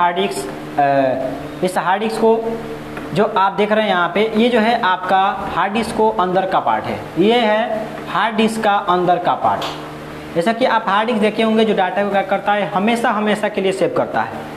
Hard disk इस hard disk को जो आप देख रहे हैं यहाँ पे, ये जो है आपका हार्ड डिस्क को अंदर का पार्ट है। ये है हार्ड डिस्क का अंदर का पार्ट। जैसा कि आप हार्ड डिस्क देखे होंगे जो डाटा को क्या करता है हमेशा हमेशा के लिए सेव करता है।